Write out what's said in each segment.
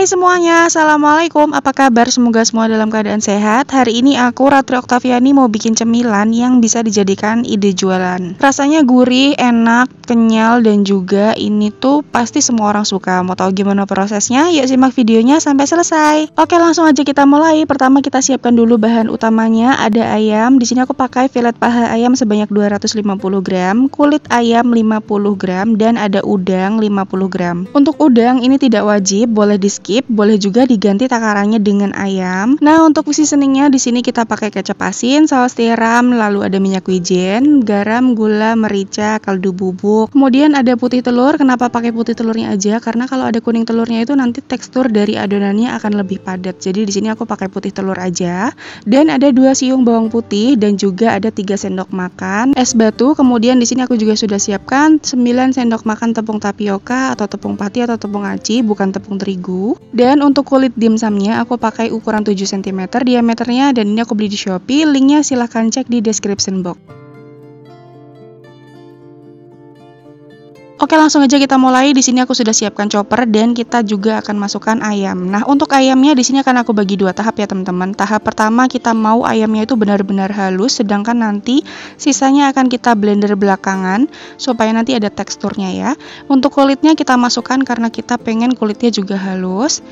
Hai semuanya, Assalamualaikum. Apa kabar? Semoga semua dalam keadaan sehat. Hari ini aku, Ratri Oktaviani mau bikin cemilan yang bisa dijadikan ide jualan. Rasanya gurih, enak, kenyal, dan juga ini tuh pasti semua orang suka. Mau tahu gimana prosesnya? Yuk simak videonya sampai selesai. Oke langsung aja kita mulai. Pertama kita siapkan dulu bahan utamanya. Ada ayam, di sini aku pakai filet paha ayam sebanyak 250 gram Kulit ayam 50 gram Dan ada udang 50 gram. Untuk udang ini tidak wajib, boleh di boleh juga diganti takarannya dengan ayam. Nah, untuk seasoningnya di sini kita pakai kecap asin, saus tiram, lalu ada minyak wijen, garam, gula, merica, kaldu bubuk. Kemudian ada putih telur. Kenapa pakai putih telurnya aja? Karena kalau ada kuning telurnya itu nanti tekstur dari adonannya akan lebih padat. Jadi di sini aku pakai putih telur aja. Dan ada dua siung bawang putih dan juga ada 3 sendok makan es batu. Kemudian di sini aku juga sudah siapkan 9 sendok makan tepung tapioka atau tepung pati atau tepung aci, bukan tepung terigu. Dan untuk kulit dimsumnya aku pakai ukuran 7 cm diameternya dan ini aku beli di Shopee. Linknya silahkan cek di description box. Oke langsung aja kita mulai. Di sini aku sudah siapkan chopper dan kita juga akan masukkan ayam. Nah untuk ayamnya di sini akan aku bagi dua tahap ya teman-teman. Tahap pertama kita mau ayamnya itu benar-benar halus, sedangkan nanti sisanya akan kita blender belakangan supaya nanti ada teksturnya ya. Untuk kulitnya kita masukkan karena kita pengen kulitnya juga halus.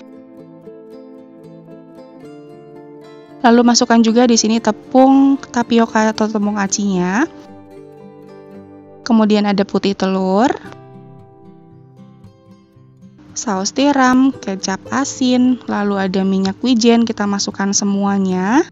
Lalu masukkan juga di sini tepung tapioka atau tepung acinya. Kemudian ada putih telur saus tiram, kecap asin, lalu ada minyak wijen, kita masukkan semuanya.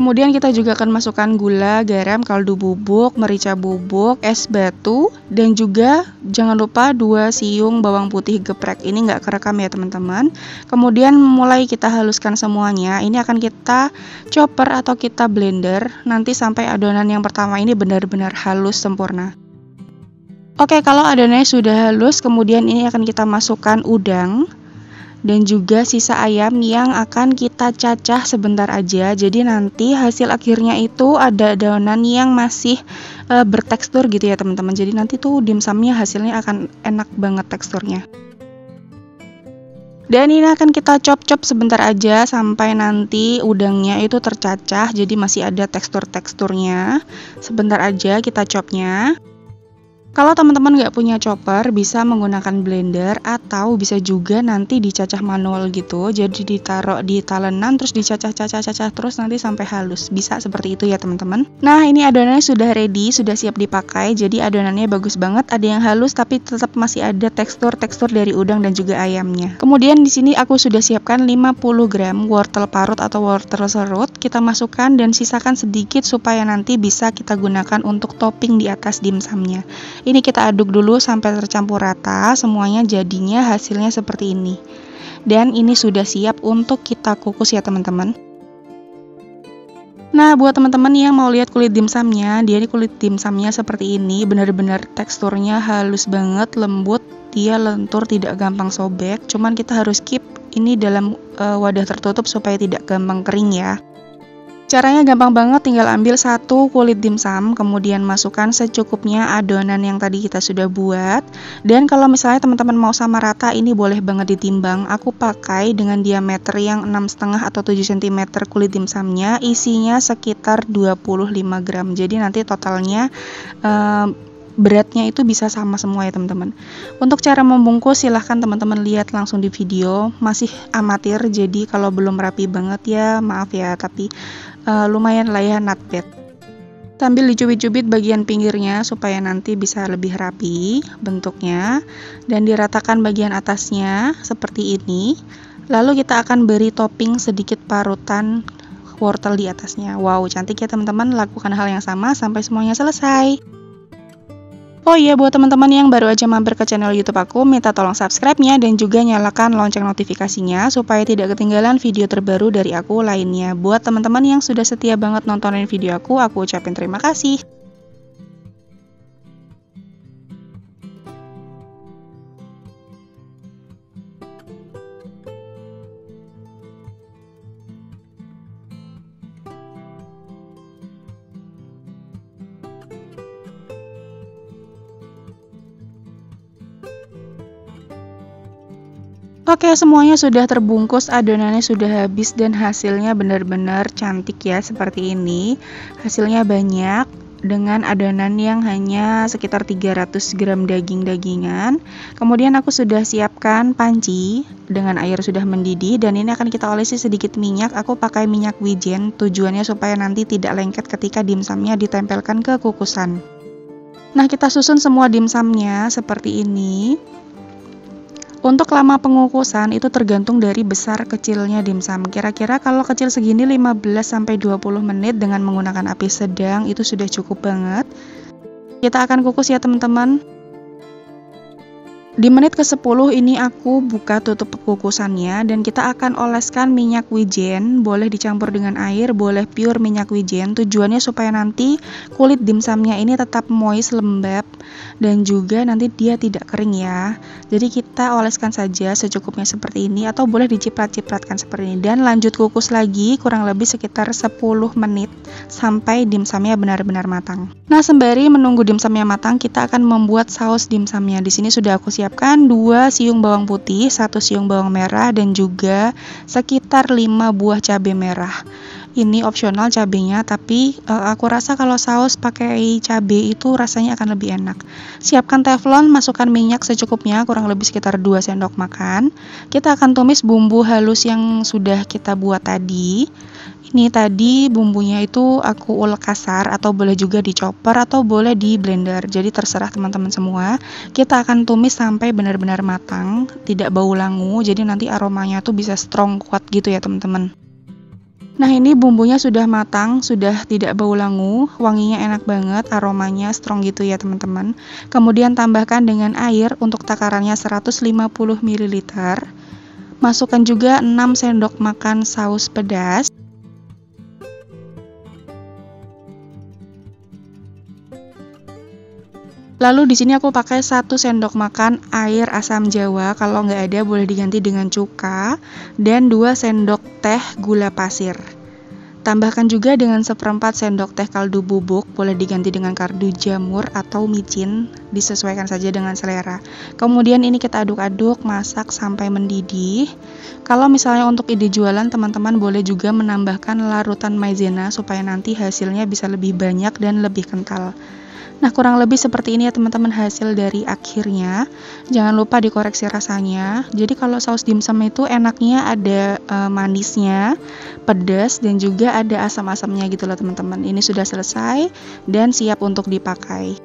Kemudian kita juga akan masukkan gula, garam, kaldu bubuk, merica bubuk, es batu, dan juga jangan lupa dua siung bawang putih geprek. Ini nggak kerekam ya teman-teman. Kemudian mulai kita haluskan semuanya. Ini akan kita chopper atau kita blender nanti sampai adonan yang pertama ini benar-benar halus sempurna. Oke, kalau adonannya sudah halus, kemudian ini akan kita masukkan udang dan juga sisa ayam yang akan kita cacah sebentar aja. Jadi nanti hasil akhirnya itu ada adonan yang masih e, bertekstur gitu ya teman-teman. Jadi nanti tuh dimsumnya hasilnya akan enak banget teksturnya. Dan ini akan kita chop-chop sebentar aja sampai nanti udangnya itu tercacah jadi masih ada tekstur-teksturnya. Sebentar aja kita chopnya. Kalau teman-teman nggak punya chopper, bisa menggunakan blender atau bisa juga nanti dicacah manual gitu. Jadi ditaruh di talenan terus dicacah-cacah-cacah terus nanti sampai halus. Bisa seperti itu ya teman-teman. Nah ini adonannya sudah ready, sudah siap dipakai. Jadi adonannya bagus banget. Ada yang halus tapi tetap masih ada tekstur-tekstur dari udang dan juga ayamnya. Kemudian di sini aku sudah siapkan 50 gram wortel parut atau wortel serut. Kita masukkan dan sisakan sedikit supaya nanti bisa kita gunakan untuk topping di atas dimsumnya. Ini kita aduk dulu sampai tercampur rata, semuanya jadinya hasilnya seperti ini. Dan ini sudah siap untuk kita kukus ya teman-teman. Nah, buat teman-teman yang mau lihat kulit dimsumnya, dia ini kulit dimsumnya seperti ini, benar-benar teksturnya halus banget, lembut, dia lentur, tidak gampang sobek. Cuman kita harus keep ini dalam uh, wadah tertutup supaya tidak gampang kering ya. Caranya gampang banget, tinggal ambil satu kulit dimsum, kemudian masukkan secukupnya adonan yang tadi kita sudah buat. Dan kalau misalnya teman-teman mau sama rata, ini boleh banget ditimbang. Aku pakai dengan diameter yang 6,5 atau 7 cm kulit dimsumnya, isinya sekitar 25 gram. Jadi nanti totalnya uh, beratnya itu bisa sama semua ya teman-teman untuk cara membungkus silahkan teman-teman lihat langsung di video masih amatir jadi kalau belum rapi banget ya maaf ya tapi uh, lumayan lah ya not bad sambil dicubit-cubit bagian pinggirnya supaya nanti bisa lebih rapi bentuknya dan diratakan bagian atasnya seperti ini. Lalu kita akan beri topping sedikit parutan wortel di atasnya. Wow cantik ya teman-teman. Lakukan hal yang sama. Sampai semuanya selesai Oh iya, buat teman-teman yang baru aja mampir ke channel YouTube aku, minta tolong subscribe-nya dan juga nyalakan lonceng notifikasinya supaya tidak ketinggalan video terbaru dari aku lainnya. Buat teman-teman yang sudah setia banget nontonin video aku, aku ucapin terima kasih. Oke, semuanya sudah terbungkus, adonannya sudah habis dan hasilnya benar-benar cantik ya seperti ini. Hasilnya banyak dengan adonan yang hanya sekitar 300 gram daging-dagingan. Kemudian aku sudah siapkan panci dengan air sudah mendidih dan ini akan kita olesi sedikit minyak. Aku pakai minyak wijen tujuannya supaya nanti tidak lengket ketika dimsumnya ditempelkan ke kukusan. Nah, kita susun semua dimsumnya seperti ini. Untuk lama pengukusan itu tergantung dari besar kecilnya dimsum. Kira-kira kalau kecil segini 15 sampai 20 menit dengan menggunakan api sedang itu sudah cukup banget. Kita akan kukus ya teman-teman. Di menit ke-10 ini aku buka tutup kukusannya dan kita akan oleskan minyak wijen, boleh dicampur dengan air, boleh pure minyak wijen. Tujuannya supaya nanti kulit dimsumnya ini tetap moist, lembab dan juga nanti dia tidak kering ya. Jadi kita oleskan saja secukupnya seperti ini atau boleh diciprat-cipratkan seperti ini dan lanjut kukus lagi kurang lebih sekitar 10 menit sampai dimsumnya benar-benar matang. Nah, sembari menunggu dimsumnya matang, kita akan membuat saus dimsumnya. Di sini sudah aku siapkan siapkan 2 siung bawang putih, 1 siung bawang merah dan juga sekitar 5 buah cabai merah. Ini opsional cabenya, tapi uh, aku rasa kalau saus pakai cabai itu rasanya akan lebih enak. Siapkan teflon, masukkan minyak secukupnya, kurang lebih sekitar 2 sendok makan. Kita akan tumis bumbu halus yang sudah kita buat tadi. Ini tadi bumbunya itu aku ulek kasar atau boleh juga dicopper atau boleh di blender. Jadi terserah teman-teman semua. Kita akan tumis sampai benar-benar matang, tidak bau langu. Jadi nanti aromanya tuh bisa strong kuat gitu ya teman-teman. Nah ini bumbunya sudah matang, sudah tidak bau langu, wanginya enak banget, aromanya strong gitu ya teman-teman. Kemudian tambahkan dengan air untuk takarannya 150 ml. Masukkan juga 6 sendok makan saus pedas. Lalu di sini aku pakai satu sendok makan air asam jawa, kalau nggak ada boleh diganti dengan cuka, dan 2 sendok teh gula pasir. Tambahkan juga dengan seperempat sendok teh kaldu bubuk, boleh diganti dengan kaldu jamur atau micin, disesuaikan saja dengan selera. Kemudian ini kita aduk-aduk, masak sampai mendidih. Kalau misalnya untuk ide jualan, teman-teman boleh juga menambahkan larutan maizena supaya nanti hasilnya bisa lebih banyak dan lebih kental. Nah, kurang lebih seperti ini ya teman-teman hasil dari akhirnya. Jangan lupa dikoreksi rasanya. Jadi kalau saus dimsum itu enaknya ada e, manisnya, pedas dan juga ada asam-asamnya gitu loh teman-teman. Ini sudah selesai dan siap untuk dipakai.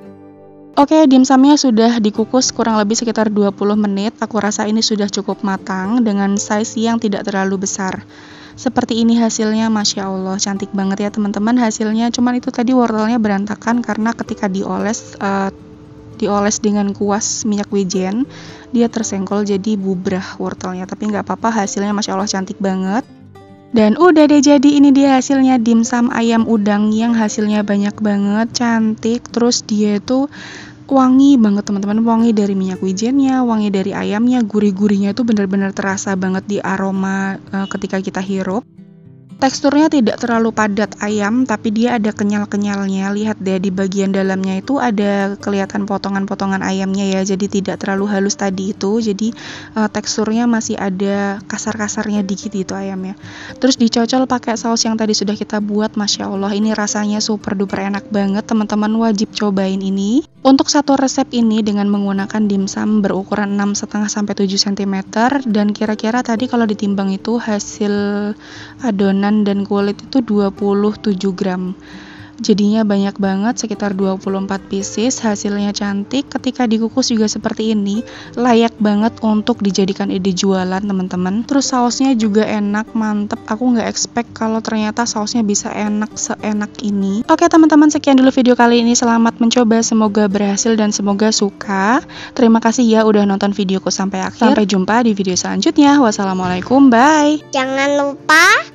Oke, dimsumnya sudah dikukus kurang lebih sekitar 20 menit. Aku rasa ini sudah cukup matang dengan size yang tidak terlalu besar seperti ini hasilnya Masya Allah. Cantik banget ya teman-teman. Hasilnya cuman itu tadi wortelnya berantakan karena ketika dioles uh, dioles dengan kuas minyak wijen dia tersenggol jadi bubrah wortelnya. Tapi nggak apa-apa hasilnya Masya Allah cantik banget. Dan udah deh jadi ini dia hasilnya dimsum ayam udang yang hasilnya banyak banget cantik. Terus dia tuh wangi banget teman-teman. Wangi dari minyak wijennya wangi dari ayamnya. Gurih-gurihnya itu benar-benar terasa banget di aroma uh, ketika kita hirup Teksturnya tidak terlalu padat ayam, tapi dia ada kenyal-kenyalnya. Lihat deh di bagian dalamnya itu ada kelihatan potongan-potongan ayamnya ya, jadi tidak terlalu halus tadi itu. Jadi uh, teksturnya masih ada kasar-kasarnya dikit itu ayamnya. Terus dicocol pakai saus yang tadi sudah kita buat, masya Allah ini rasanya super duper enak banget. Teman-teman wajib cobain ini. Untuk satu resep ini dengan menggunakan dimsum berukuran 6,5 sampai 7 cm dan kira-kira tadi kalau ditimbang itu hasil adonan dan kulit itu 27 gram. Jadinya banyak banget sekitar 24 pieces. Hasilnya cantik. Ketika dikukus juga seperti ini layak banget untuk dijadikan ide jualan teman-teman. Terus sausnya juga enak mantep. Aku nggak expect kalau ternyata sausnya bisa enak seenak ini. Oke teman-teman sekian dulu video kali ini. Selamat mencoba. Semoga berhasil dan semoga suka. Terima kasih ya udah nonton videoku sampai akhir. Sampai jumpa di video selanjutnya. Wassalamualaikum. Bye. Jangan lupa